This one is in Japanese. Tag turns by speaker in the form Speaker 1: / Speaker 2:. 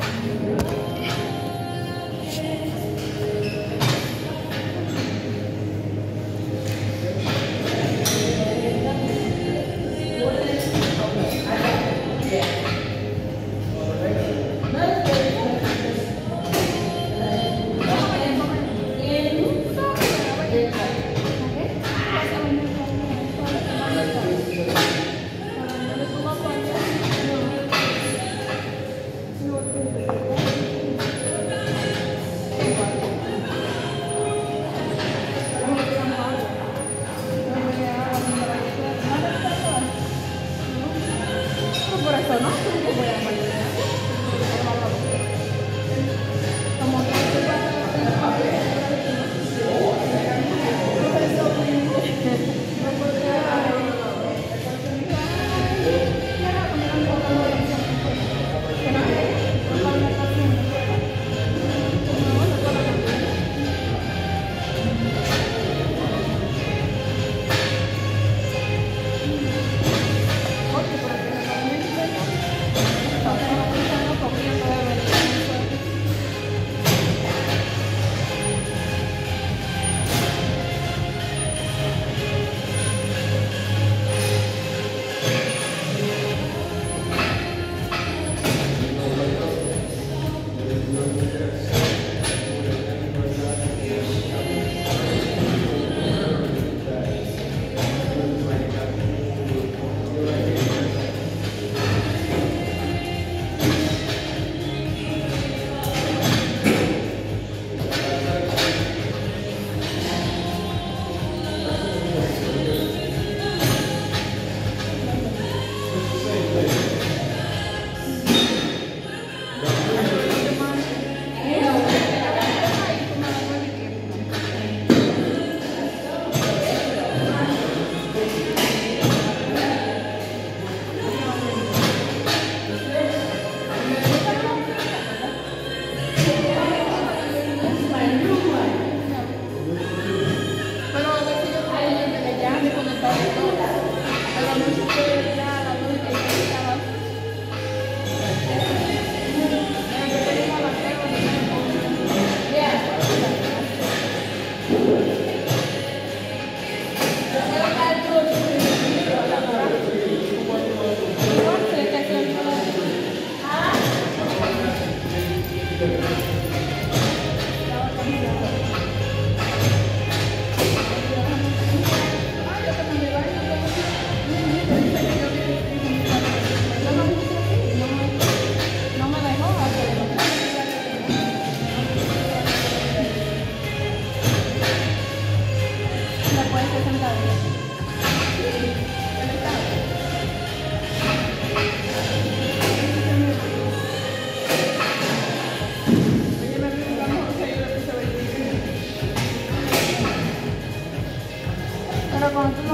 Speaker 1: Thank you.
Speaker 2: Gracias.